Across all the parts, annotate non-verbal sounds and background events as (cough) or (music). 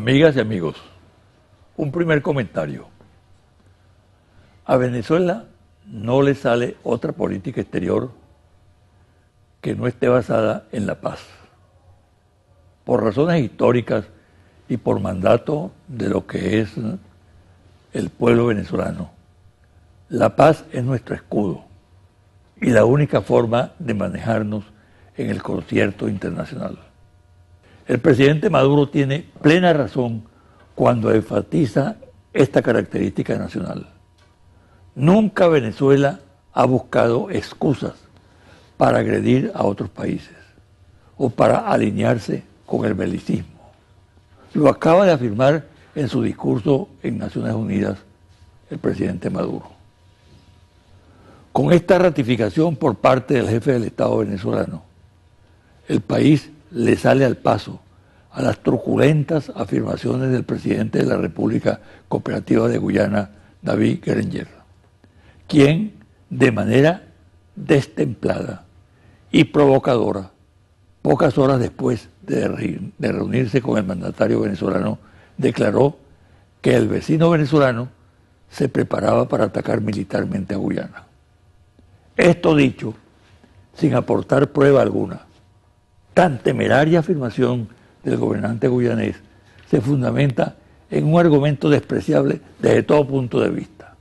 Amigas y amigos, un primer comentario. A Venezuela no le sale otra política exterior que no esté basada en la paz. Por razones históricas y por mandato de lo que es el pueblo venezolano. La paz es nuestro escudo y la única forma de manejarnos en el concierto internacional. El presidente Maduro tiene plena razón cuando enfatiza esta característica nacional. Nunca Venezuela ha buscado excusas para agredir a otros países o para alinearse con el belicismo. Lo acaba de afirmar en su discurso en Naciones Unidas el presidente Maduro. Con esta ratificación por parte del jefe del Estado venezolano, el país le sale al paso a las truculentas afirmaciones del presidente de la República Cooperativa de Guyana, David Gerenger, quien de manera destemplada y provocadora, pocas horas después de, de reunirse con el mandatario venezolano, declaró que el vecino venezolano se preparaba para atacar militarmente a Guyana. Esto dicho, sin aportar prueba alguna, tan temeraria afirmación del gobernante guyanés se fundamenta en un argumento despreciable desde todo punto de vista,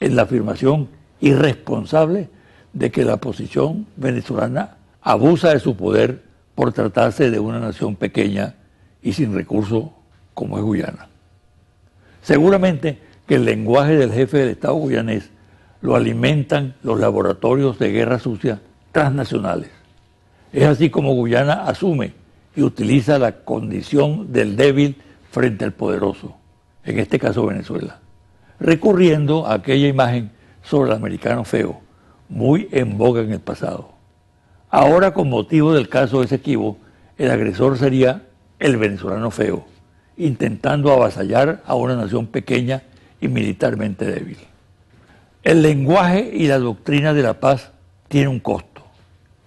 en la afirmación irresponsable de que la posición venezolana abusa de su poder por tratarse de una nación pequeña y sin recursos como es Guyana. Seguramente que el lenguaje del jefe del Estado guyanés lo alimentan los laboratorios de guerra sucia transnacionales. Es así como Guyana asume y utiliza la condición del débil frente al poderoso, en este caso Venezuela, recurriendo a aquella imagen sobre el americano feo, muy en boga en el pasado. Ahora, con motivo del caso de Esequibo, el agresor sería el venezolano feo, intentando avasallar a una nación pequeña y militarmente débil. El lenguaje y la doctrina de la paz tienen un costo.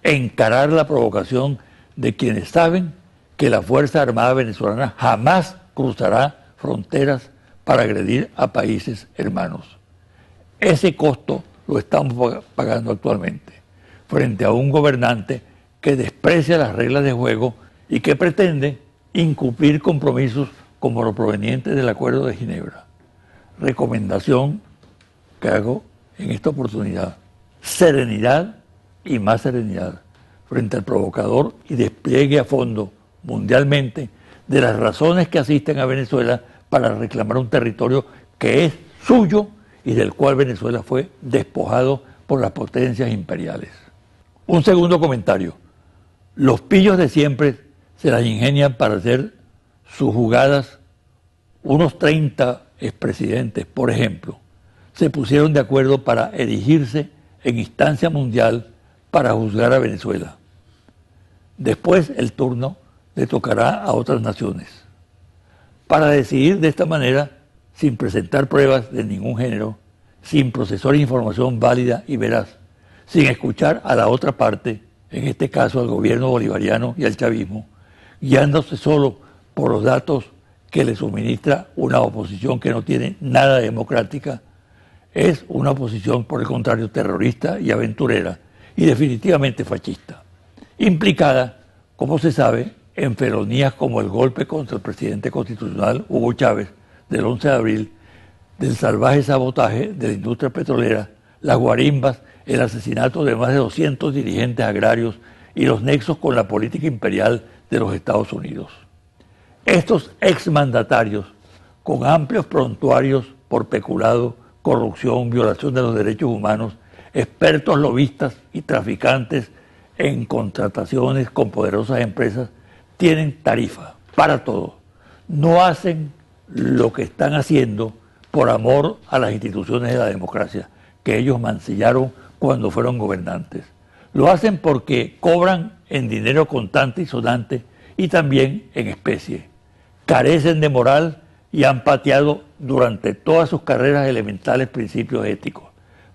Encarar la provocación de quienes saben que la Fuerza Armada venezolana jamás cruzará fronteras para agredir a países hermanos. Ese costo lo estamos pagando actualmente frente a un gobernante que desprecia las reglas de juego y que pretende incumplir compromisos como los provenientes del Acuerdo de Ginebra. Recomendación que hago en esta oportunidad. Serenidad y más serenidad frente al provocador y despliegue a fondo mundialmente de las razones que asisten a Venezuela para reclamar un territorio que es suyo y del cual Venezuela fue despojado por las potencias imperiales. Un segundo comentario. Los pillos de siempre se las ingenian para hacer sus jugadas. Unos 30 expresidentes, por ejemplo, se pusieron de acuerdo para erigirse en instancia mundial para juzgar a Venezuela. Después el turno le tocará a otras naciones. Para decidir de esta manera, sin presentar pruebas de ningún género, sin procesar información válida y veraz, sin escuchar a la otra parte, en este caso al gobierno bolivariano y al chavismo, guiándose solo por los datos que le suministra una oposición que no tiene nada democrática, es una oposición, por el contrario, terrorista y aventurera, y definitivamente fascista, implicada, como se sabe, en felonías como el golpe contra el presidente constitucional Hugo Chávez del 11 de abril, del salvaje sabotaje de la industria petrolera, las guarimbas, el asesinato de más de 200 dirigentes agrarios y los nexos con la política imperial de los Estados Unidos. Estos exmandatarios, con amplios prontuarios por peculado, corrupción, violación de los derechos humanos, expertos lobistas y traficantes en contrataciones con poderosas empresas, tienen tarifa para todo. No hacen lo que están haciendo por amor a las instituciones de la democracia, que ellos mancillaron cuando fueron gobernantes. Lo hacen porque cobran en dinero contante y sonante y también en especie. Carecen de moral y han pateado durante todas sus carreras elementales principios éticos.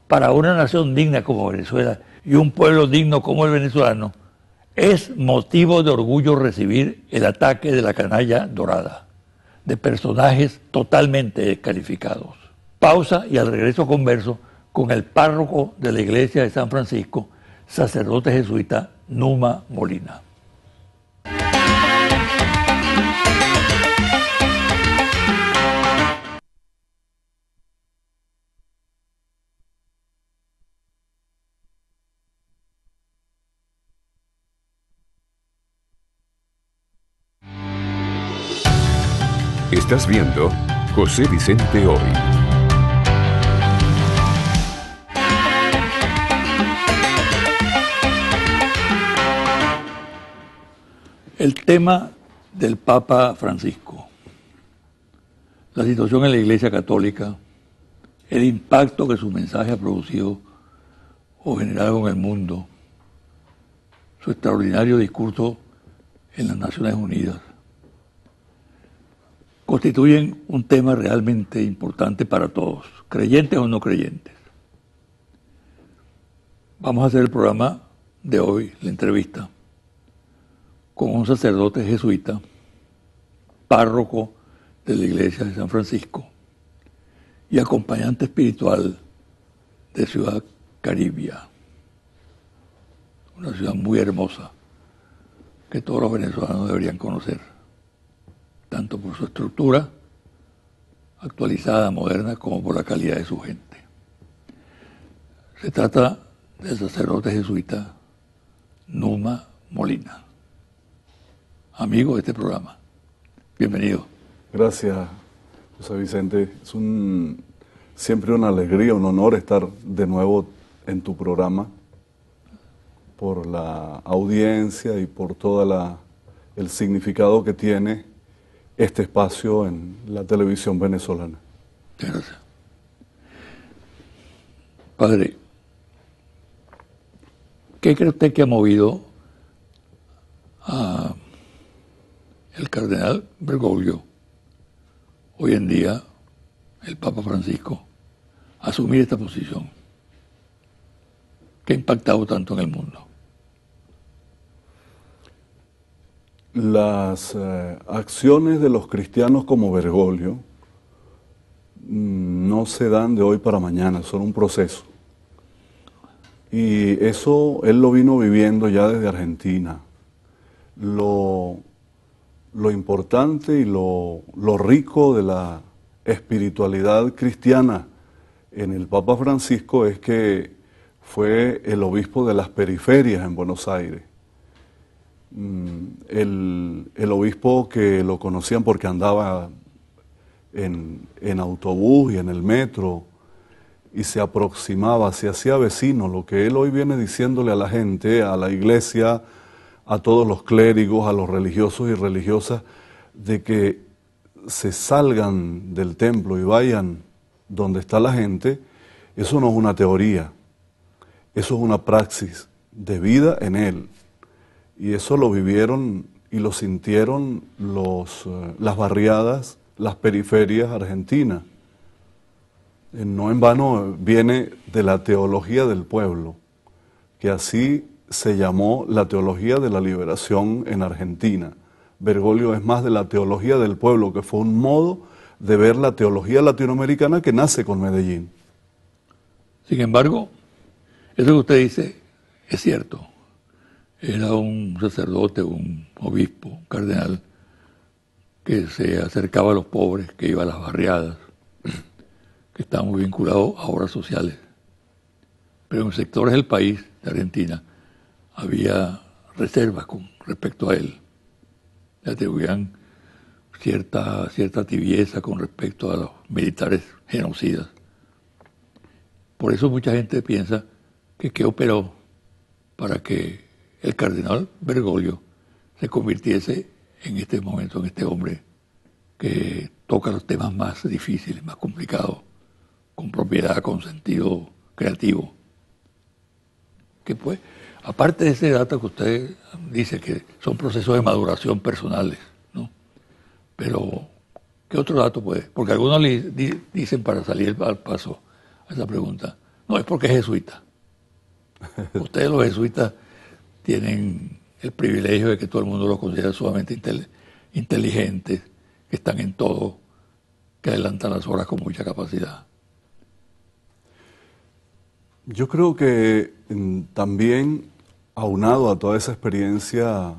Para una nación digna como Venezuela y un pueblo digno como el venezolano, es motivo de orgullo recibir el ataque de la canalla dorada. de personajes totalmente descalificados. Pausa y al regreso converso con el párroco de la iglesia de San Francisco, sacerdote jesuita Numa Molina. Estás viendo José Vicente Hoy. El tema del Papa Francisco, la situación en la Iglesia Católica, el impacto que su mensaje ha producido o generado en el mundo, su extraordinario discurso en las Naciones Unidas, constituyen un tema realmente importante para todos, creyentes o no creyentes. Vamos a hacer el programa de hoy, la entrevista, con un sacerdote jesuita, párroco de la iglesia de San Francisco y acompañante espiritual de Ciudad Caribia, una ciudad muy hermosa que todos los venezolanos deberían conocer tanto por su estructura actualizada, moderna, como por la calidad de su gente. Se trata del sacerdote jesuita Numa Molina, amigo de este programa. Bienvenido. Gracias, José Vicente. Es un, siempre una alegría, un honor estar de nuevo en tu programa por la audiencia y por todo el significado que tiene este espacio en la televisión venezolana. Gracias. Padre, ¿qué cree usted que ha movido a el cardenal Bergoglio, hoy en día el Papa Francisco, a asumir esta posición? ¿Qué ha impactado tanto en el mundo? Las eh, acciones de los cristianos como Bergoglio mm, no se dan de hoy para mañana, son un proceso. Y eso él lo vino viviendo ya desde Argentina. Lo, lo importante y lo, lo rico de la espiritualidad cristiana en el Papa Francisco es que fue el obispo de las periferias en Buenos Aires Mm, el, obispo que lo conocían porque andaba en, en, autobús y en el metro y se aproximaba, se hacía vecino, lo que él hoy viene diciéndole a la gente, a la iglesia, a todos los clérigos, a los religiosos y religiosas, de que se salgan del templo y vayan donde está la gente, eso no es una teoría, eso es una praxis de vida en él. Y eso lo vivieron y lo sintieron los, eh, las barriadas, las periferias argentinas. No en vano viene de la teología del pueblo, que así se llamó la teología de la liberación en Argentina. Bergoglio es más de la teología del pueblo, que fue un modo de ver la teología latinoamericana que nace con Medellín. Sin embargo, eso que usted dice es cierto era un sacerdote, un obispo, un cardenal, que se acercaba a los pobres, que iba a las barriadas, (clears throat) que estaba muy vinculado a obras sociales. Pero en sectores del país, de Argentina, había reservas con respecto a él. Le atribuían cierta, cierta tibieza con respecto a los militares genocidas. Por eso mucha gente piensa que qué operó para que el cardenal Bergoglio se convirtiese en este momento, en este hombre que toca los temas más difíciles, más complicados, con propiedad, con sentido creativo. Que pues, aparte de ese dato que usted dice que son procesos de maduración personales, ¿no? Pero, ¿qué otro dato puede? Porque algunos le dicen para salir al paso a esa pregunta, no, es porque es jesuita. (laughs) Ustedes los jesuitas tienen el privilegio de que todo el mundo los considera sumamente inteligentes, que están en todo, que adelantan las horas con mucha capacidad. Yo creo que mm, también, aunado a toda esa experiencia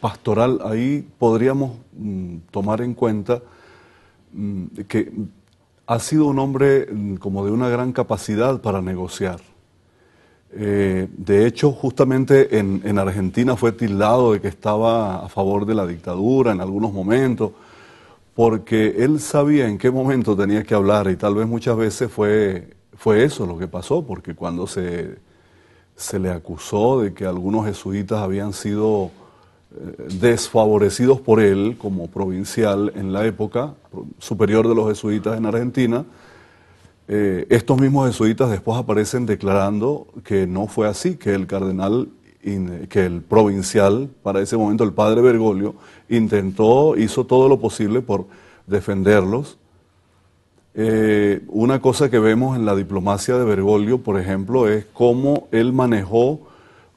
pastoral, ahí podríamos mm, tomar en cuenta mm, que ha sido un hombre como de una gran capacidad para negociar. Eh, de hecho, justamente en, en, Argentina fue tildado de que estaba a favor de la dictadura en algunos momentos, porque él sabía en qué momento tenía que hablar y tal vez muchas veces fue fue eso lo que pasó, porque cuando se, se le acusó de que algunos jesuitas habían sido eh, desfavorecidos por él como provincial en la época, superior de los jesuitas en Argentina, eh, estos mismos jesuitas después aparecen declarando que no fue así, que el cardenal, que el provincial, para ese momento el padre Bergoglio, intentó, hizo todo lo posible por defenderlos eh, una cosa que vemos en la diplomacia de Bergoglio, por ejemplo, es cómo él manejó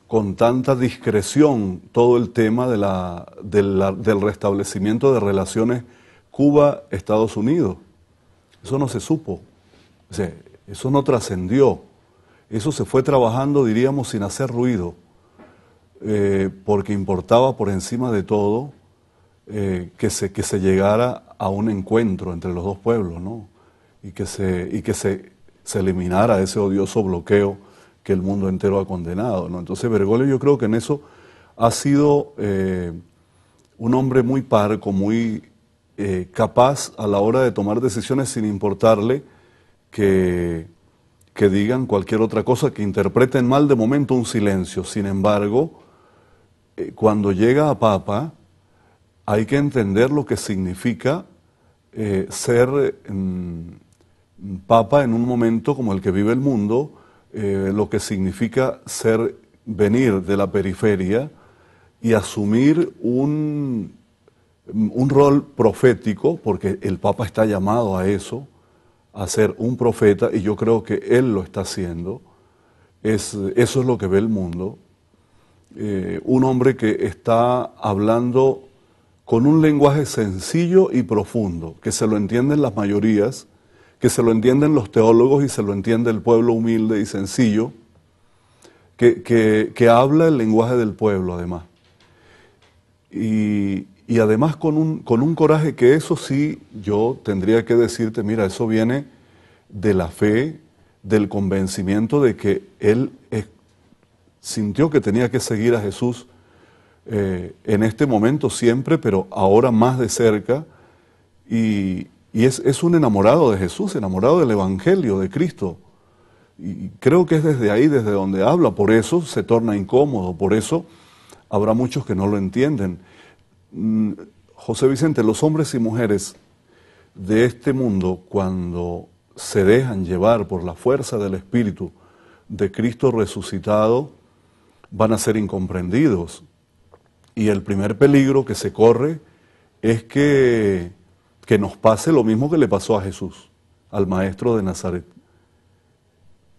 con tanta discreción todo el tema del restablecimiento de relaciones Cuba-Estados Unidos. Eso no se supo, eso no trascendió, eso se fue trabajando, diríamos, sin hacer ruido, eh, porque importaba por encima de todo eh, que, se, que se llegara a un encuentro entre los dos pueblos, ¿no? y que se, y que se, se eliminara ese odioso bloqueo que el mundo entero ha condenado. ¿no? Entonces Bergoglio yo creo que en eso ha sido eh, un hombre muy parco, muy capaz a la hora de tomar decisiones sin importarle que, que digan cualquier otra cosa, que interpreten mal de momento un silencio. Sin embargo, eh, cuando llega a Papa, hay que entender lo que significa ser mm, papa en un momento como el que vive el mundo, eh, lo que significa ser, venir de la periferia y asumir un, un rol profético, porque el papa está llamado a eso, a ser un profeta, y yo creo que él lo está haciendo. Es, eso es lo que ve el mundo. Eh, un hombre que está hablando con un lenguaje sencillo y profundo, que se lo entienden las mayorías, que se lo entienden los teólogos y se lo entiende el pueblo humilde y sencillo, que, que, habla el lenguaje del pueblo además. Y, y además con un, con un coraje que eso sí yo tendría que decirte, mira, eso viene de la fe, del convencimiento de que él sintió que tenía que seguir a Jesús eh, en este momento siempre, pero ahora más de cerca, y, y es, un enamorado de Jesús, enamorado del Evangelio, de Cristo. Y creo que es desde ahí, desde donde habla, por eso se torna incómodo, por eso habrá muchos que no lo entienden. Mm, José Vicente, los hombres y mujeres de este mundo, cuando se dejan llevar por la fuerza del Espíritu de Cristo resucitado, van a ser incomprendidos. Y el primer peligro que se corre es que que nos pase lo mismo que le pasó a Jesús, al maestro de Nazaret.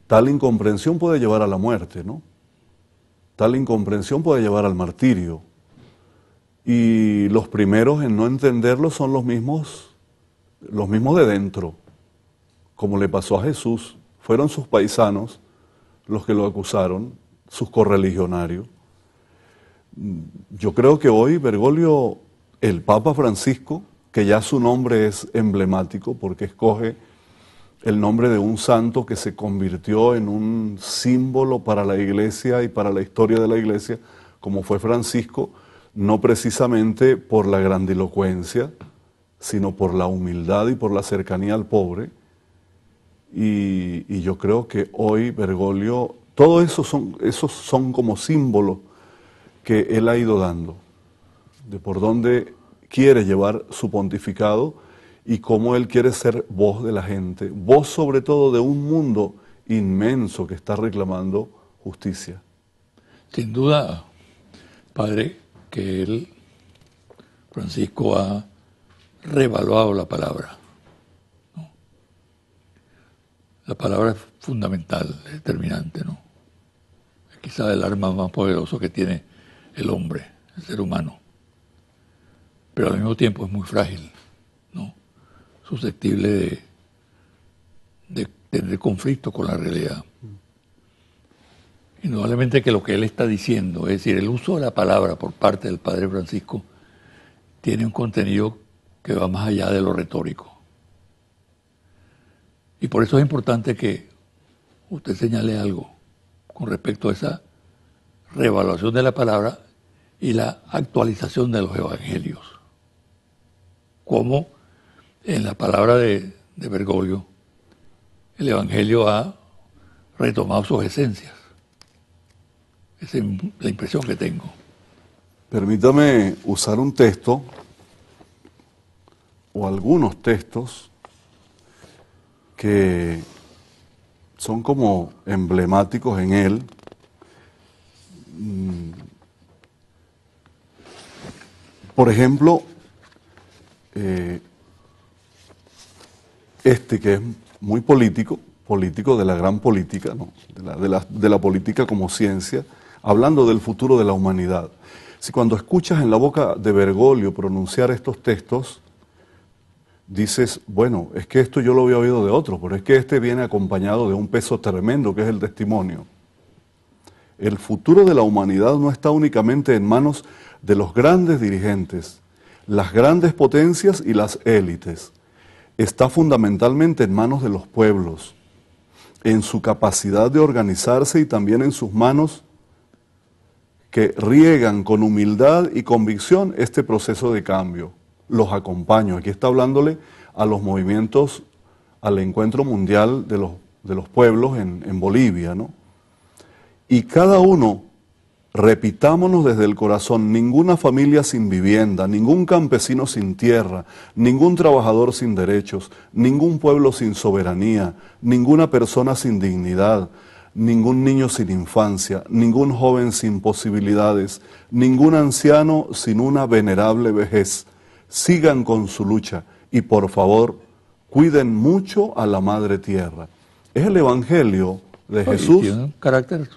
Tal incomprensión puede llevar a la muerte, ¿no? Tal incomprensión puede llevar al martirio. Y los primeros en no entenderlo son los mismos, los mismos de dentro, como le pasó a Jesús. Fueron sus paisanos los que lo acusaron, sus correligionarios. Yo creo que hoy Bergoglio, el Papa Francisco, que ya su nombre es emblemático porque escoge el nombre de un santo que se convirtió en un símbolo para la iglesia y para la historia de la iglesia, como fue Francisco, no precisamente por la grandilocuencia, sino por la humildad y por la cercanía al pobre. Y, yo creo que hoy Bergoglio, todo eso son, esos son como símbolos que él ha ido dando, de por dónde quiere llevar su pontificado y cómo Él quiere ser voz de la gente, voz sobre todo de un mundo inmenso que está reclamando justicia. Sin duda, Padre, que Él, Francisco, ha revaluado la palabra. La palabra es fundamental, es determinante, ¿no? Es quizá el arma más poderoso que tiene el hombre, el ser humano pero al mismo tiempo es muy frágil. susceptible de, de tener conflicto con la realidad. Indudablemente que lo que él está diciendo, es decir, el uso de la palabra por parte del Padre Francisco, tiene un contenido que va más allá de lo retórico. Y por eso es importante que usted señale algo con respecto a esa reevaluación de la palabra y la actualización de los evangelios. Como en la palabra de, de Bergoglio, el evangelio ha retomado sus esencias. Esa es la impresión que tengo. Permítame usar un texto o algunos textos que son como emblemáticos en él. Mm. Por ejemplo, eh, este que es muy político, político de la gran política, la, de, la, de la política como ciencia, hablando del futuro de la humanidad. Si cuando escuchas en la boca de Bergoglio pronunciar estos textos, dices, bueno, es que esto yo lo había oído de otros, pero es que este viene acompañado de un peso tremendo que es el testimonio. El futuro de la humanidad no está únicamente en manos de los grandes dirigentes, las grandes potencias y las élites. Está fundamentalmente en manos de los pueblos, en su capacidad de organizarse y también en sus manos que riegan con humildad y convicción este proceso de cambio los acompaño. Aquí está hablándole a los movimientos, al encuentro mundial de los, de los pueblos en, en Bolivia, ¿no? Y cada uno, repitámonos desde el corazón, ninguna familia sin vivienda, ningún campesino sin tierra, ningún trabajador sin derechos, ningún pueblo sin soberanía, ninguna persona sin dignidad, ningún niño sin infancia, ningún joven sin posibilidades, ningún anciano sin una venerable vejez sigan con su lucha y por favor cuiden mucho a la Madre Tierra. Es el Evangelio de Jesús. Tiene un carácter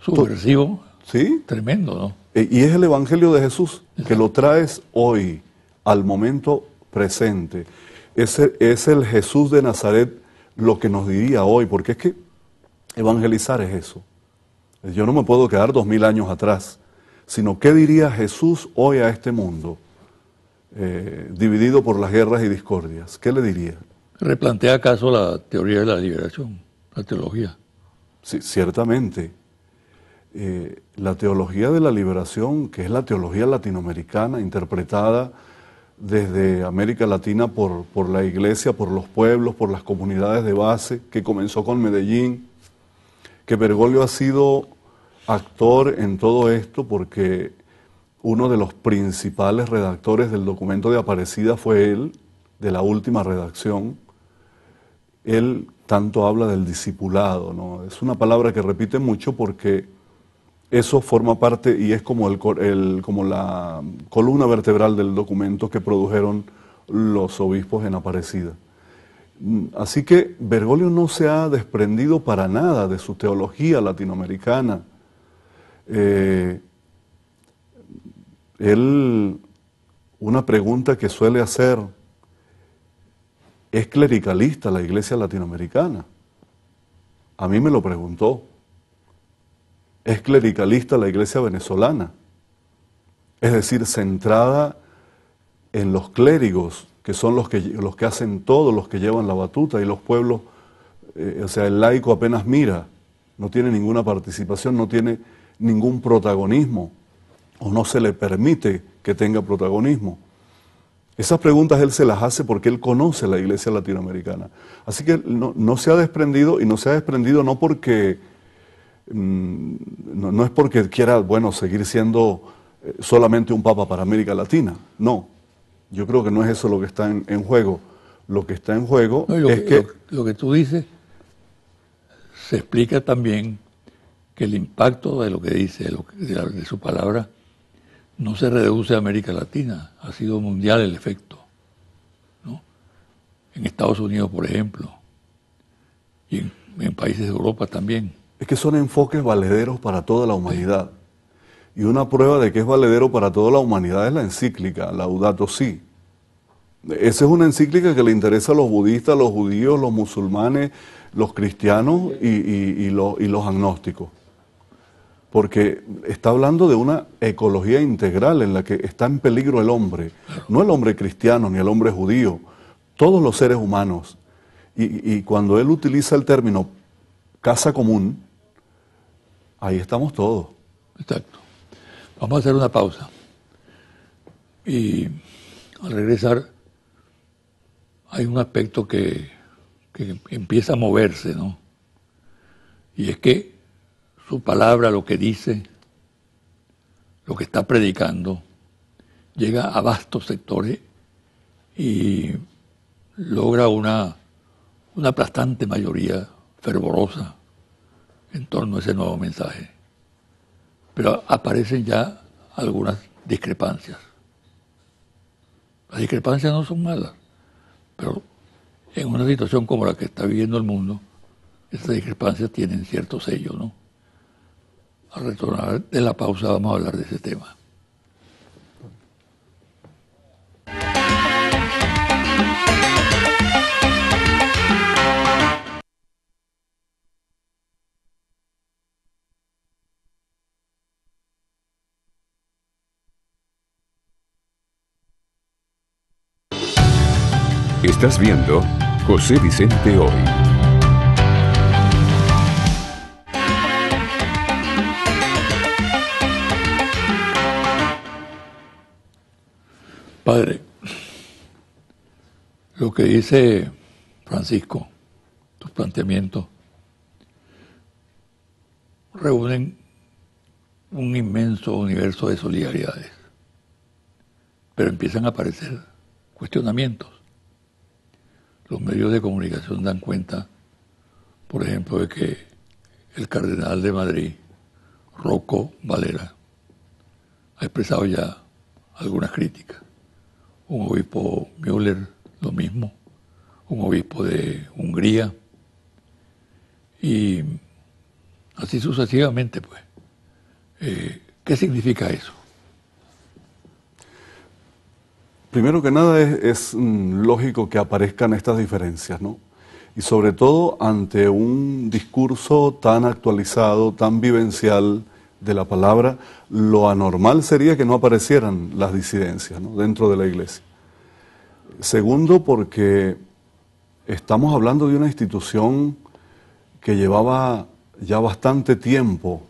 subversivo ¿Sí? tremendo, ¿no? E, y es el Evangelio de Jesús que lo traes hoy, al momento presente. Es el, es el Jesús de Nazaret lo que nos diría hoy, porque es que evangelizar es eso. Yo no me puedo quedar dos mil años atrás, sino qué diría Jesús hoy a este mundo eh, dividido por las guerras y discordias. ¿Qué le diría? ¿Replantea acaso la teoría de la liberación, la teología? Sí, ciertamente. Eh, la teología de la liberación, que es la teología latinoamericana, interpretada desde América Latina por, por la iglesia, por los pueblos, por las comunidades de base, que comenzó con Medellín, que Bergoglio ha sido actor en todo esto porque uno de los principales redactores del documento de Aparecida fue él, de la última redacción. Él tanto habla del discipulado, ¿no? Es una palabra que repite mucho porque eso forma parte y es como, el, como la columna vertebral del documento que produjeron los obispos en Aparecida. Así que Bergoglio no se ha desprendido para nada de su teología latinoamericana. Eh, él, una pregunta que suele hacer, ¿es clericalista la iglesia latinoamericana? A mí me lo preguntó. ¿Es clericalista la iglesia venezolana? Es decir, centrada en los clérigos, que son los que, los que hacen todo, los que llevan la batuta, y los pueblos, eh, o sea, el laico apenas mira, no tiene ninguna participación, no tiene ningún protagonismo o no se le permite que tenga protagonismo? Esas preguntas él se las hace porque él conoce la iglesia latinoamericana. Así que no, se ha desprendido y no se ha desprendido no porque, mm, no, es porque quiera, bueno, seguir siendo eh, solamente un papa para América Latina. No, yo creo que no es eso lo que está en, juego. Lo que está en juego es que... Lo, que tú dices se explica también que el impacto de lo que dice, de su palabra, no se reduce a América Latina, ha sido mundial el efecto. ¿no? En Estados Unidos, por ejemplo, y en, países de Europa también. Es que son enfoques valederos para toda la humanidad. Y una prueba de que es valedero para toda la humanidad es la encíclica, Laudato Si. Esa es una encíclica que le interesa a los budistas, los judíos, los musulmanes, los cristianos y, y los agnósticos. Porque está hablando de una ecología integral en la que está en peligro el hombre, no el hombre cristiano ni el hombre judío, todos los seres humanos. Y, cuando él utiliza el término casa común, ahí estamos todos. Exacto. Vamos a hacer una pausa. Y al regresar, hay un aspecto que, que empieza a moverse, ¿no? Y es que su palabra, lo que dice, lo que está predicando, llega a vastos sectores y logra una, una aplastante mayoría fervorosa en torno a ese nuevo mensaje. Pero aparecen ya algunas discrepancias. Las discrepancias no son malas, pero en una situación como la que está viviendo el mundo, esas discrepancias tienen cierto sello, ¿no? Al retornar de la pausa vamos a hablar de ese tema. Estás viendo José Vicente Hoy. Padre, lo que dice Francisco, tus planteamientos, reúnen un inmenso universo de solidaridades, pero empiezan a aparecer cuestionamientos los medios de comunicación dan cuenta, por ejemplo, de que el cardenal de Madrid, Rocco Valera, ha expresado ya algunas críticas. Un obispo Müller, lo mismo. Un obispo de Hungría. Y así sucesivamente, pues. Eh, ¿Qué significa eso? Primero que nada es, mm, lógico que aparezcan estas diferencias, ¿no? Y sobre todo ante un discurso tan actualizado, tan vivencial de la palabra, lo anormal sería que no aparecieran las disidencias dentro de la iglesia. Segundo, porque estamos hablando de una institución que llevaba ya bastante tiempo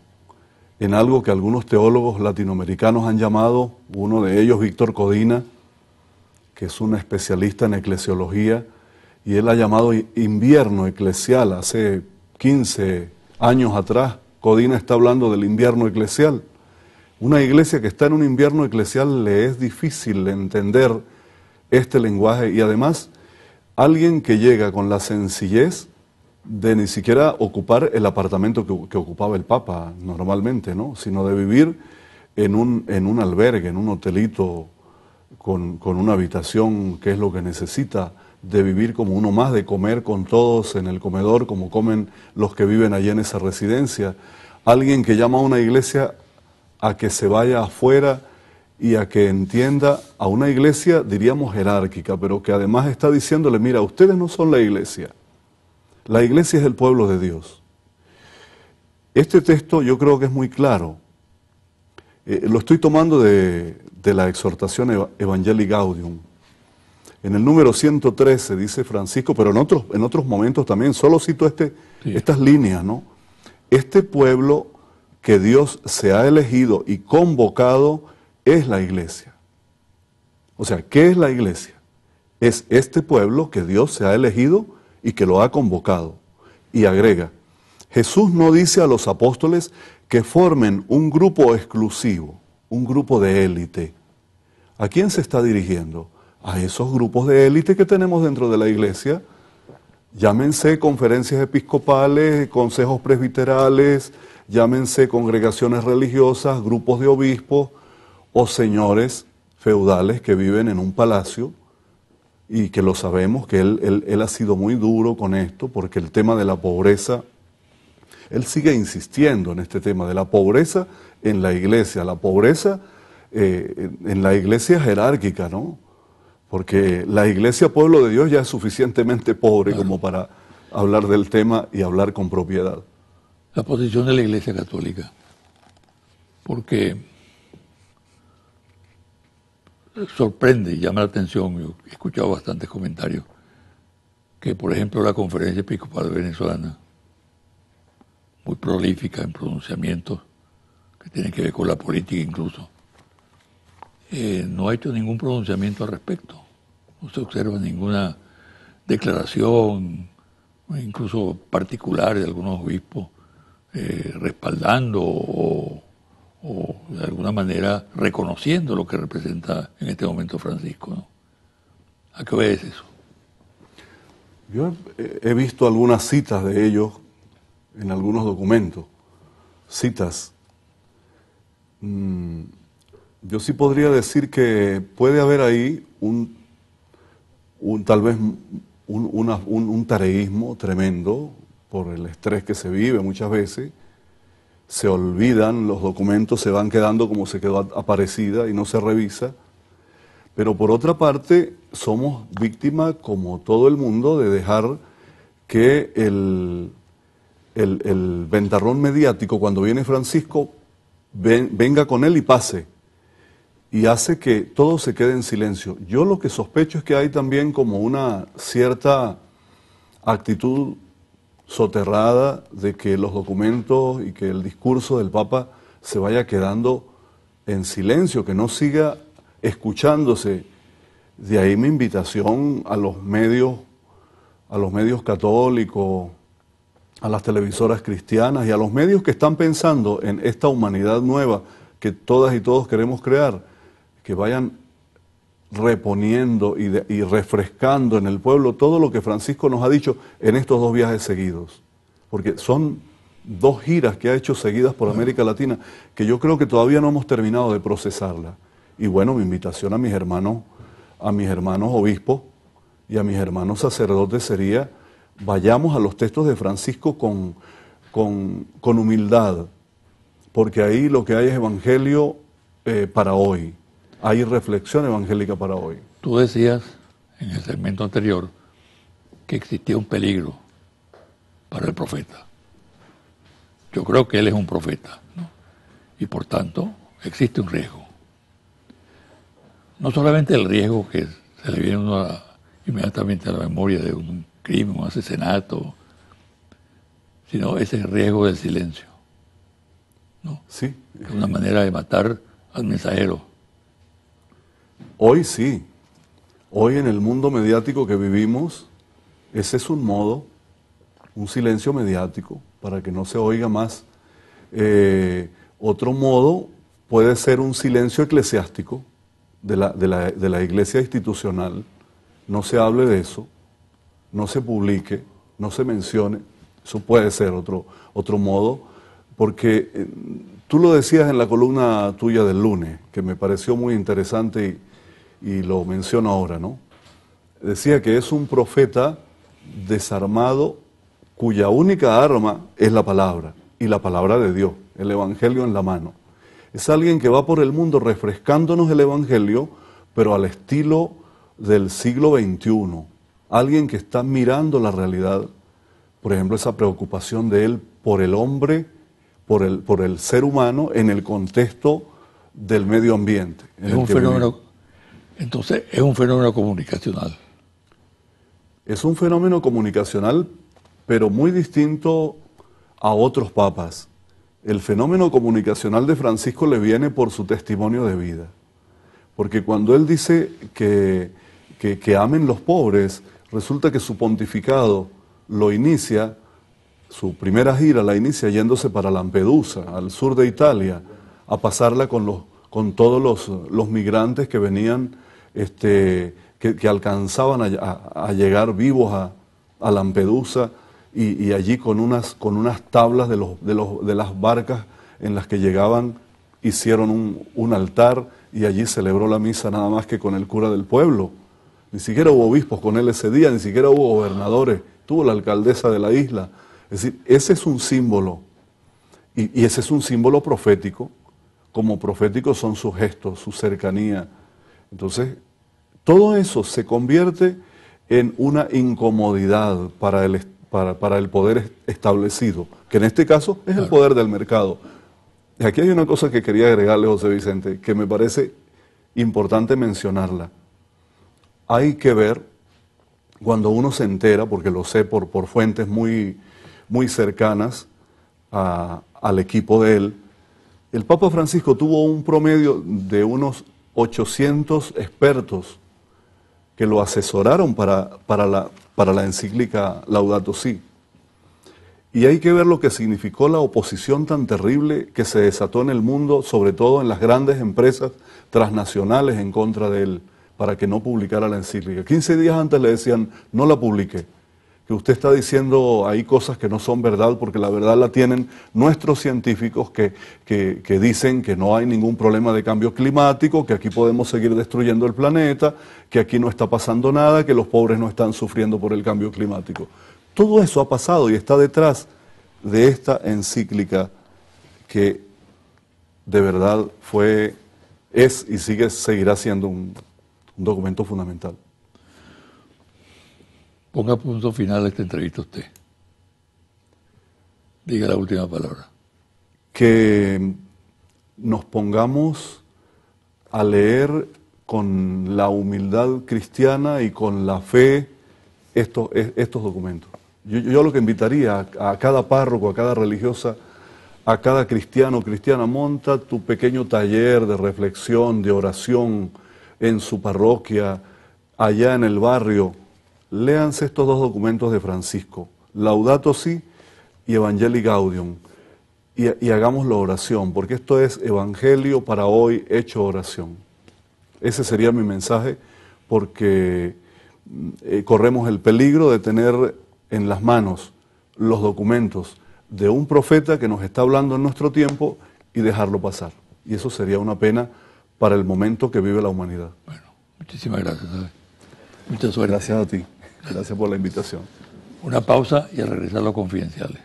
en algo que algunos teólogos latinoamericanos han llamado, uno de ellos Víctor Codina, que es un especialista en eclesiología, y él ha llamado invierno eclesial. Hace 15 años atrás, Codina está hablando del invierno eclesial. Una iglesia que está en un invierno eclesial le es difícil entender este lenguaje y además alguien que llega con la sencillez de ni siquiera ocupar el apartamento que, ocupaba el Papa normalmente, ¿no? sino de vivir en un, en un albergue, en un hotelito con, una habitación que es lo que necesita, de vivir como uno más, de comer con todos en el comedor como comen los que viven allí en esa residencia. Alguien que llama a una iglesia a que se vaya afuera y a que entienda a una iglesia, diríamos jerárquica, pero que además está diciéndole, mira, ustedes no son la iglesia, la iglesia es el pueblo de Dios. Este texto yo creo que es muy claro. Eh, lo estoy tomando de, de la exhortación Evangelii Gaudium. En el número 113 dice Francisco, pero en otros, en otros momentos también, solo cito este, estas líneas, ¿no? Este pueblo que Dios se ha elegido y convocado es la iglesia. O sea, ¿qué es la iglesia? Es este pueblo que Dios se ha elegido y que lo ha convocado. Y agrega, Jesús no dice a los apóstoles que formen un grupo exclusivo un grupo de élite. ¿A quién se está dirigiendo? A esos grupos de élite que tenemos dentro de la iglesia. Llámense conferencias episcopales, consejos presbiterales, llámense congregaciones religiosas, grupos de obispos o señores feudales que viven en un palacio y que lo sabemos que él, él, ha sido muy duro con esto porque el tema de la pobreza, él sigue insistiendo en este tema de la pobreza en la iglesia, la pobreza eh, en la iglesia jerárquica, ¿no? porque la iglesia pueblo de Dios ya es suficientemente pobre como para hablar del tema y hablar con propiedad. La posición de la iglesia católica, porque sorprende y llama la atención, yo he escuchado bastantes comentarios, que por ejemplo la conferencia episcopal venezolana, muy prolífica en pronunciamientos que tienen que ver con la política incluso, eh, no ha hecho ningún pronunciamiento al respecto. No se observa ninguna declaración, incluso particular de algunos obispos, eh, respaldando o, de alguna manera reconociendo lo que representa en este momento Francisco. ¿A qué obedece eso? Yo he visto algunas citas de ellos en algunos documentos, citas. Mm, yo sí podría decir que puede haber ahí un, un tal vez un, un, tareísmo tremendo por el estrés que se vive muchas veces. Se olvidan, los documentos se van quedando como se quedó aparecida y no se revisa. Pero por otra parte, somos víctimas, como todo el mundo, de dejar que el, el, ventarrón mediático, cuando viene Francisco, venga con él y pase y hace que todo se quede en silencio. Yo lo que sospecho es que hay también como una cierta actitud soterrada de que los documentos y que el discurso del Papa se vaya quedando en silencio, que no siga escuchándose. De ahí mi invitación a los medios, a los medios católicos, a las televisoras cristianas y a los medios que están pensando en esta humanidad nueva que todas y todos queremos crear, que vayan reponiendo y, refrescando en el pueblo todo lo que Francisco nos ha dicho en estos dos viajes seguidos. Porque son dos giras que ha hecho seguidas por América Latina que yo creo que todavía no hemos terminado de procesarla. Y bueno, mi invitación a mis hermanos, a mis hermanos obispos y a mis hermanos sacerdotes sería, vayamos a los textos de Francisco con, con, humildad, porque ahí lo que hay es evangelio eh, para hoy hay reflexión evangélica para hoy. Tú decías en el segmento anterior que existía un peligro para el profeta. Yo creo que él es un profeta, y por tanto existe un riesgo. No solamente el riesgo que se le viene inmediatamente a la memoria de un crimen, un asesinato, sino ese riesgo del silencio. ¿no? Sí. Es una manera de matar al mensajero. Hoy sí. Hoy en el mundo mediático que vivimos, ese es un modo, un silencio mediático, para que no se oiga más. Eh, otro modo puede ser un silencio eclesiástico de la, de, la, de la iglesia institucional. No se hable de eso, no se publique, no se mencione. Eso puede ser otro, otro modo, porque eh, tú lo decías en la columna tuya del lunes, que me pareció muy interesante y, y lo menciono ahora, ¿no? Decía que es un profeta desarmado cuya única arma es la palabra y la palabra de Dios, el Evangelio en la mano. Es alguien que va por el mundo refrescándonos el Evangelio, pero al estilo del siglo XXI. Alguien que está mirando la realidad, por ejemplo, esa preocupación de él por el hombre, por el, por el ser humano en el contexto del medio ambiente. es un fenómeno entonces, es un fenómeno comunicacional. Es un fenómeno comunicacional, pero muy distinto a otros papas. El fenómeno comunicacional de Francisco le viene por su testimonio de vida. Porque cuando él dice que, que, amen los pobres, resulta que su pontificado lo inicia, su primera gira la inicia yéndose para Lampedusa, al sur de Italia, a pasarla con, los, con todos los, los migrantes que venían este, que, alcanzaban a, llegar vivos a, Lampedusa y, allí con unas, con unas tablas de, los, de, los, de, las barcas en las que llegaban hicieron un, un, altar y allí celebró la misa nada más que con el cura del pueblo. Ni siquiera hubo obispos con él ese día, ni siquiera hubo gobernadores, tuvo la alcaldesa de la isla. Es decir, ese es un símbolo y, y ese es un símbolo profético, como proféticos son sus gestos, su cercanía, entonces, todo eso se convierte en una incomodidad para el, para, el poder establecido, que en este caso es el poder del mercado. Y aquí hay una cosa que quería agregarle, José Vicente, que me parece importante mencionarla. Hay que ver, cuando uno se entera, porque lo sé por, por fuentes muy, muy cercanas al equipo de él, el Papa Francisco tuvo un promedio de unos 800 expertos que lo asesoraron para, para, la, para la encíclica Laudato Si. Y hay que ver lo que significó la oposición tan terrible que se desató en el mundo, sobre todo en las grandes empresas transnacionales en contra de él, para que no publicara la encíclica. 15 días antes le decían, no la publique que usted está diciendo ahí cosas que no son verdad, porque la verdad la tienen nuestros científicos que, que, dicen que no hay ningún problema de cambio climático, que aquí podemos seguir destruyendo el planeta, que aquí no está pasando nada, que los pobres no están sufriendo por el cambio climático. Todo eso ha pasado y está detrás de esta encíclica que de verdad fue, es y sigue, seguirá siendo un documento fundamental. Ponga punto final a esta entrevista usted. Diga la última palabra. Que nos pongamos a leer con la humildad cristiana y con la fe estos, estos documentos. Yo, lo que invitaría a, a, cada párroco, a cada religiosa, a cada cristiano cristiana, monta tu pequeño taller de reflexión, de oración en su parroquia, allá en el barrio, léanse estos dos documentos de Francisco, Laudato Si y Evangelii Gaudium, y, hagamos la oración, porque esto es Evangelio para hoy hecho oración. Ese sería mi mensaje, porque eh, corremos el peligro de tener en las manos los documentos de un profeta que nos está hablando en nuestro tiempo y dejarlo pasar. Y eso sería una pena para el momento que vive la humanidad. Bueno, muchísimas gracias. Muchas gracias a ti. Gracias por la invitación. Una pausa y a regresar a los confidenciales.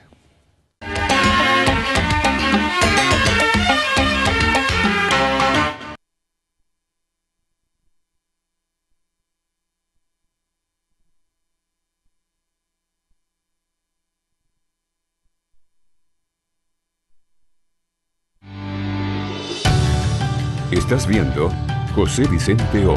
Estás viendo José Vicente Hoy.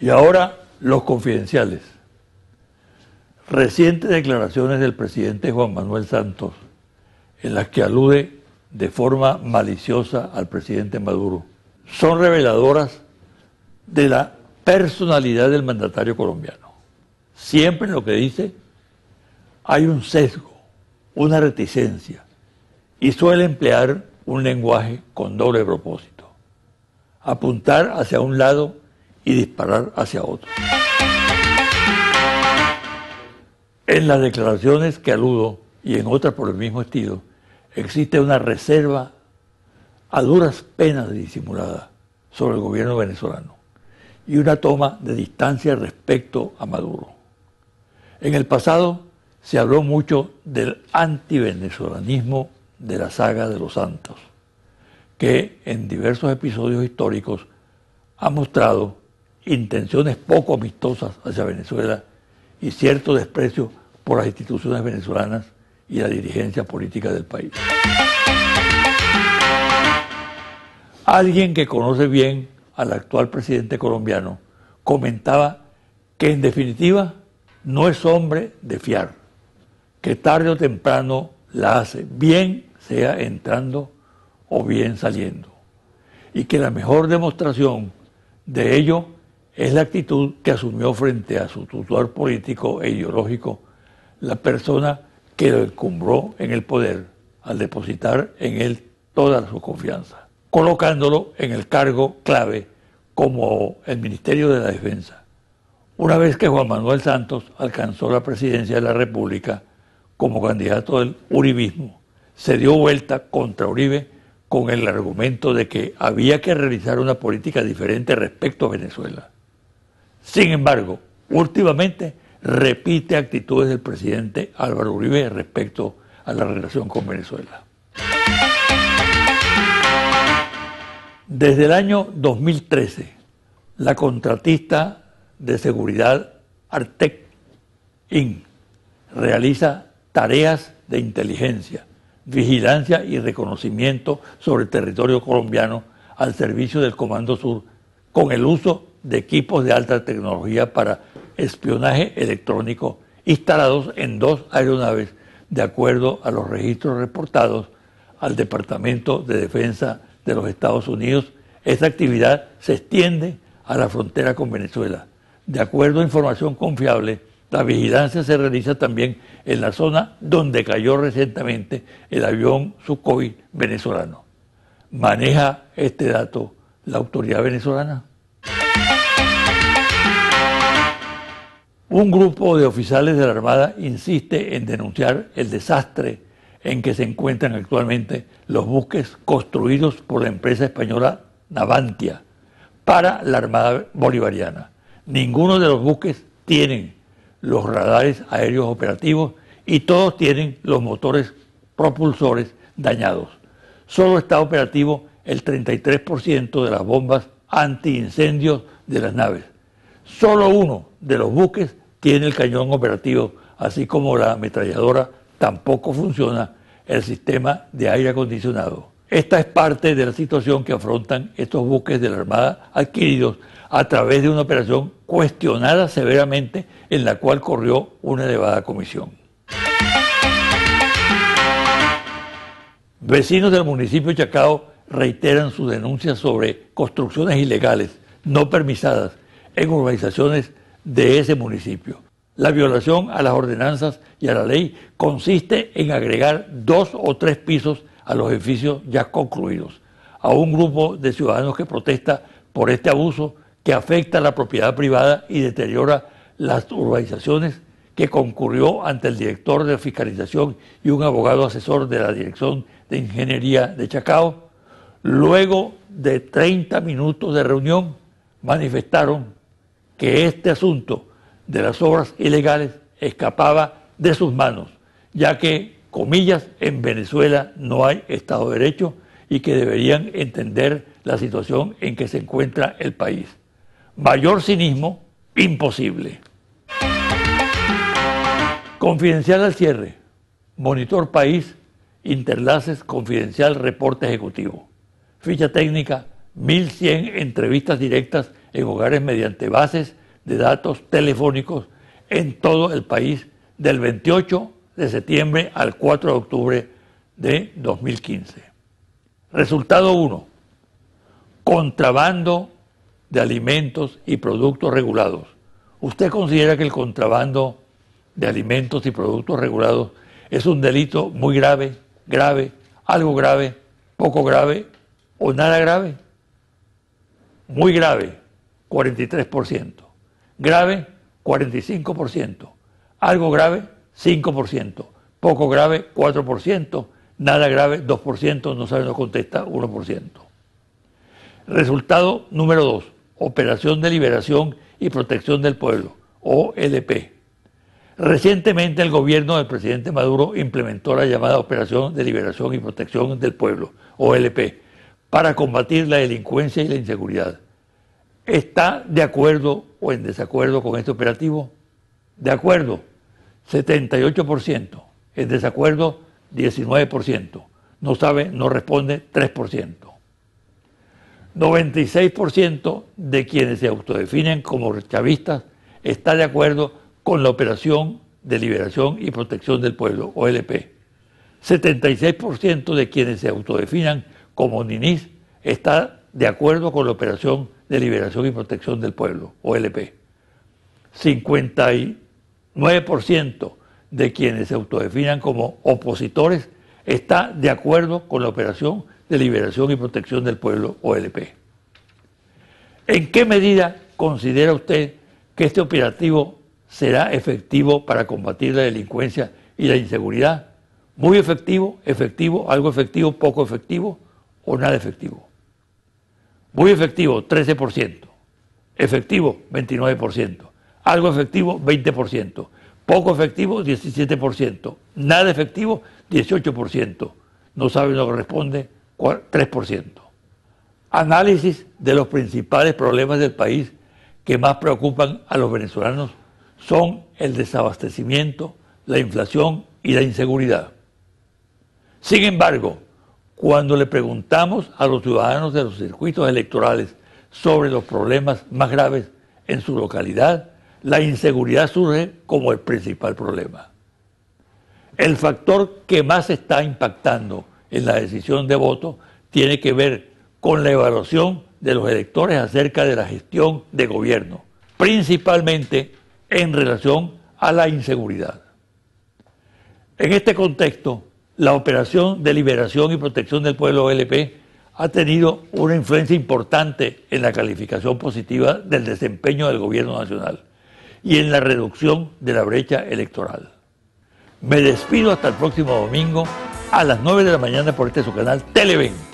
Y ahora los confidenciales. Recientes declaraciones del presidente Juan Manuel Santos, en las que alude de forma maliciosa al presidente Maduro, son reveladoras de la personalidad del mandatario colombiano. Siempre lo que dice hay un sesgo, una reticencia, y suele emplear un lenguaje con doble propósito. Apuntar hacia un lado y disparar hacia otro. En las declaraciones que aludo y en otras por el mismo estilo, existe una reserva a duras penas disimulada sobre el gobierno venezolano y una toma de distancia respecto a Maduro. En el pasado se habló mucho del antivenezolanismo de la saga de los santos, que en diversos episodios históricos ha mostrado intenciones poco amistosas hacia Venezuela y cierto desprecio por las instituciones venezolanas y la dirigencia política del país. Alguien que conoce bien al actual presidente colombiano comentaba que en definitiva no es hombre de fiar, que tarde o temprano la hace, bien sea entrando o bien saliendo, y que la mejor demostración de ello es la actitud que asumió frente a su tutor político e ideológico la persona que lo encumbró en el poder al depositar en él toda su confianza, colocándolo en el cargo clave como el Ministerio de la Defensa. Una vez que Juan Manuel Santos alcanzó la presidencia de la República como candidato del Uribismo, se dio vuelta contra Uribe con el argumento de que había que realizar una política diferente respecto a Venezuela sin embargo, últimamente repite actitudes del presidente Álvaro Uribe respecto a la relación con Venezuela. Desde el año 2013, la contratista de seguridad Artec Inc. realiza tareas de inteligencia, vigilancia y reconocimiento sobre el territorio colombiano al servicio del Comando Sur con el uso de equipos de alta tecnología para espionaje electrónico instalados en dos aeronaves de acuerdo a los registros reportados al Departamento de Defensa de los Estados Unidos. Esta actividad se extiende a la frontera con Venezuela. De acuerdo a información confiable, la vigilancia se realiza también en la zona donde cayó recientemente el avión Sukhoi venezolano. ¿Maneja este dato la autoridad venezolana? Un grupo de oficiales de la Armada insiste en denunciar el desastre en que se encuentran actualmente los buques construidos por la empresa española Navantia para la Armada Bolivariana. Ninguno de los buques tienen los radares aéreos operativos y todos tienen los motores propulsores dañados. Solo está operativo el 33% de las bombas antiincendios de las naves. Solo uno de los buques tiene el cañón operativo, así como la ametralladora tampoco funciona el sistema de aire acondicionado. Esta es parte de la situación que afrontan estos buques de la Armada adquiridos a través de una operación cuestionada severamente en la cual corrió una elevada comisión. Vecinos del municipio de Chacao reiteran sus denuncias sobre construcciones ilegales no permisadas en urbanizaciones de ese municipio. La violación a las ordenanzas y a la ley consiste en agregar dos o tres pisos a los edificios ya concluidos. A un grupo de ciudadanos que protesta por este abuso que afecta a la propiedad privada y deteriora las urbanizaciones, que concurrió ante el director de fiscalización y un abogado asesor de la Dirección de Ingeniería de Chacao, luego de 30 minutos de reunión, manifestaron que este asunto de las obras ilegales escapaba de sus manos, ya que, comillas, en Venezuela no hay Estado de Derecho y que deberían entender la situación en que se encuentra el país. Mayor cinismo, imposible. Confidencial al cierre. Monitor País, Interlaces Confidencial Reporte Ejecutivo. Ficha técnica, 1.100 entrevistas directas en hogares mediante bases de datos telefónicos en todo el país del 28 de septiembre al 4 de octubre de 2015. Resultado 1. Contrabando de alimentos y productos regulados. ¿Usted considera que el contrabando de alimentos y productos regulados es un delito muy grave, grave, algo grave, poco grave o nada grave? Muy grave, 43%. Grave, 45%. Algo grave, 5%. Poco grave, 4%. Nada grave, 2%. No sabe, no contesta, 1%. Resultado número 2. Operación de Liberación y Protección del Pueblo, OLP. Recientemente el gobierno del presidente Maduro implementó la llamada Operación de Liberación y Protección del Pueblo, OLP, para combatir la delincuencia y la inseguridad. ¿Está de acuerdo o en desacuerdo con este operativo? De acuerdo, 78%. En desacuerdo, 19%. No sabe, no responde, 3%. 96% de quienes se autodefinen como chavistas está de acuerdo con la Operación de Liberación y Protección del Pueblo, OLP. 76% de quienes se autodefinan como NINIS está de acuerdo con la Operación de Liberación y Protección del Pueblo, OLP. 59% de quienes se autodefinan como opositores está de acuerdo con la Operación de Liberación y Protección del Pueblo, OLP. ¿En qué medida considera usted que este operativo será efectivo para combatir la delincuencia y la inseguridad? ¿Muy efectivo, efectivo, algo efectivo, poco efectivo o nada efectivo? Muy efectivo, 13%. Efectivo, 29%. Algo efectivo, 20%. Poco efectivo, 17%. Nada efectivo, 18%. No saben lo que responde, 3%. Análisis de los principales problemas del país que más preocupan a los venezolanos son el desabastecimiento, la inflación y la inseguridad. Sin embargo, cuando le preguntamos a los ciudadanos de los circuitos electorales sobre los problemas más graves en su localidad, la inseguridad surge como el principal problema. El factor que más está impactando en la decisión de voto tiene que ver con la evaluación de los electores acerca de la gestión de gobierno, principalmente en relación a la inseguridad. En este contexto, la operación de liberación y protección del pueblo OLP ha tenido una influencia importante en la calificación positiva del desempeño del gobierno nacional y en la reducción de la brecha electoral. Me despido hasta el próximo domingo a las 9 de la mañana por este su canal Televen.